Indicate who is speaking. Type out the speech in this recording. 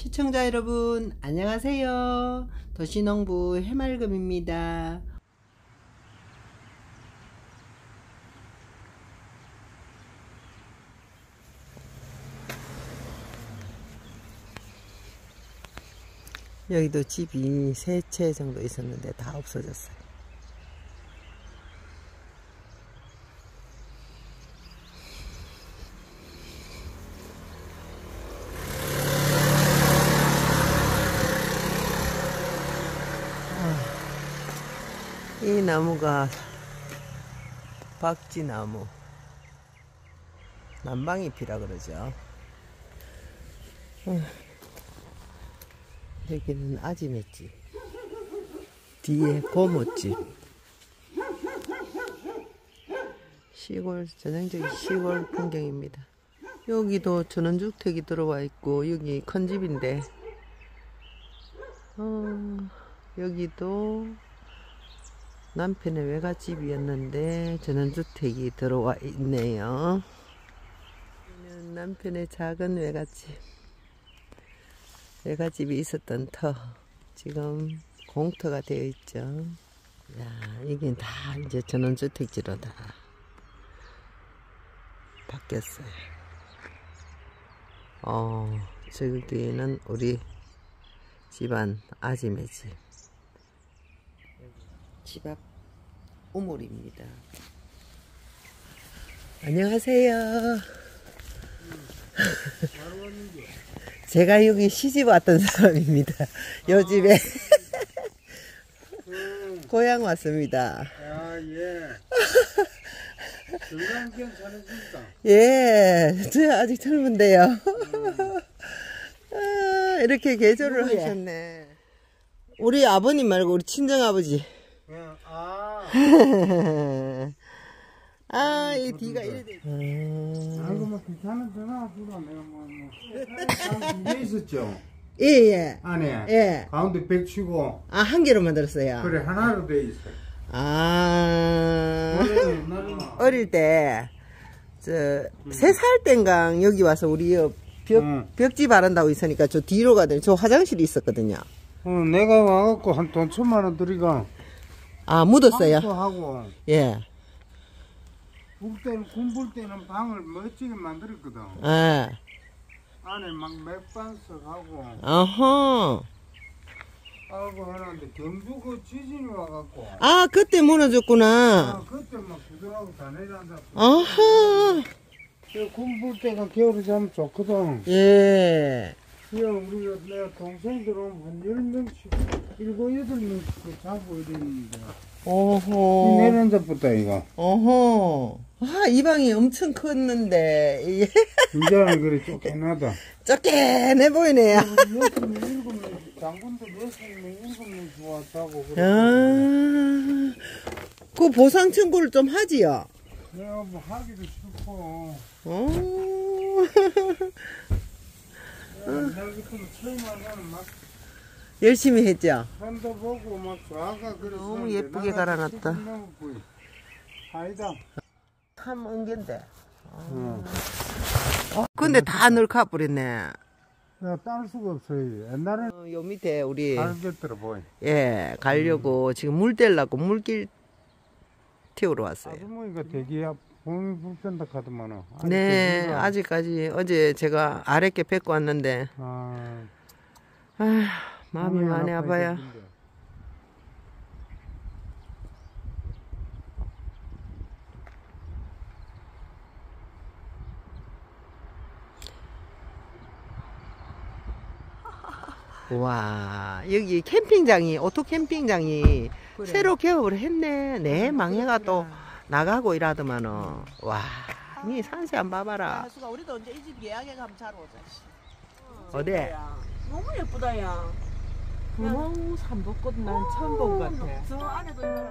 Speaker 1: 시청자 여러분 안녕하세요. 도시농부 해맑음입니다. 여기도 집이 세 채 정도 있었는데 다 없어졌어요 이 나무가 박쥐나무. 난방잎이라 그러죠. 어. 여기는 아지매집 뒤에 고모집 시골 전형적인 시골 풍경입니다. 여기도 전원주택이 들어와 있고 여기 큰 집인데. 어, 여기도 남편의 외갓집이었는데 전원주택이 들어와 있네요. 남편의 작은 외갓집. 외갓집이 있었던 터. 지금 공터가 되어 있죠. 야, 이게 다 이제 전원주택지로 다 바뀌었어요. 어, 저기에는 우리 집안 아지매 집. 집 앞 우물입니다. 안녕하세요. 제가 여기 시집 왔던 사람입니다. 요 집에 고향 왔습니다.
Speaker 2: 아, 예. 건강 괜찮으십니까?
Speaker 1: 예, 저 아직 젊은데요. 아, 이렇게 계절을
Speaker 2: 누구야?
Speaker 1: 하셨네. 우리 아버님 말고 우리 친정 아버지.
Speaker 2: 예, 아.
Speaker 1: 아, 이 뒤가 이래 돼.
Speaker 2: 아이고, 뭐, 귀찮은 전화 주라, 내가 뭐, 뭐. 두개 있었죠?
Speaker 1: 예, 예.
Speaker 2: 안에.
Speaker 1: 예.
Speaker 2: 가운데 백 치고,
Speaker 1: 아, 한 개로 만들었어요.
Speaker 2: 그래, 하나로 돼 있어.
Speaker 1: 아, 어릴 때, 저, 세살 땐강 여기 와서 우리 여 벽,
Speaker 2: 응.
Speaker 1: 벽지 바른다고 있으니까 저 뒤로 가더니 저 화장실이 있었거든요.
Speaker 2: 어, 내가 와갖고 한 돈 천만 원 들이가.
Speaker 1: 아, 묻었어요.
Speaker 2: 하고,
Speaker 1: 예.
Speaker 2: 볼 때는, 군볼 때는 방을 멋지게 만들었거든.
Speaker 1: 예.
Speaker 2: 안에 막 맥반석 하고,
Speaker 1: 어허.
Speaker 2: 하고 해놨는데, 경주 그 지진이 와갖고,
Speaker 1: 아, 그때 무너졌구나.
Speaker 2: 아, 그때 막 부들하고 다 내려앉았어.
Speaker 1: 어허.
Speaker 2: 군볼 때가 겨울에 자면 좋거든.
Speaker 1: 예.
Speaker 2: 그냥 우리가 내가 동생들 오면 한 10명씩, 7, 8명씩 잡고 이랬는데.
Speaker 1: 어허.
Speaker 2: 내려앉았다, 이거.
Speaker 1: 어허. 아, 이 방이 엄청 컸는데,
Speaker 2: 이제는 그래 쫓겨나다.
Speaker 1: 쫓겨내 보이네요.
Speaker 2: 여섯 명, 일곱 명, 장군들 여섯 명, 일곱 명 좋았다고.
Speaker 1: 아, 그 보상 청구를 좀 하지요.
Speaker 2: 내가 뭐 하기도 싫고,
Speaker 1: 어. 열심히 했죠.
Speaker 2: 산도 보고 막 좌가 그랬어.
Speaker 1: 너무 예쁘게 갈아놨다.
Speaker 2: 아니다.
Speaker 1: 참 은견데.
Speaker 2: 어.
Speaker 1: 근데 다 늙어 버렸네.
Speaker 2: 내가 딸 수가 없어요. 옛날에
Speaker 1: 어, 요 밑에 우리
Speaker 2: 보이.
Speaker 1: 예 가려고 지금 물 떼려고 물길 태우러 왔어요.
Speaker 2: 아주머니가 대기야 불편다 카드만은.
Speaker 1: 네 아직까지 어제 제가 아랫게 뵙고 왔는데
Speaker 2: 아,
Speaker 1: 아 마음이 많이 아파요. 와 여기 캠핑장이 오토 캠핑장이 새로 개업을 했네. 내 망해가 또 나가고 이러더만은 와 니 산세 안 봐봐라.
Speaker 3: 가수가 우리도 언제 이 집 예약해 가면 잘 오자. 씨.
Speaker 1: 어디?
Speaker 3: 너무 예쁘다 야.
Speaker 4: 구멍 삼복꽃 난 처음 본 것 같아.
Speaker 3: 저 안에도 있는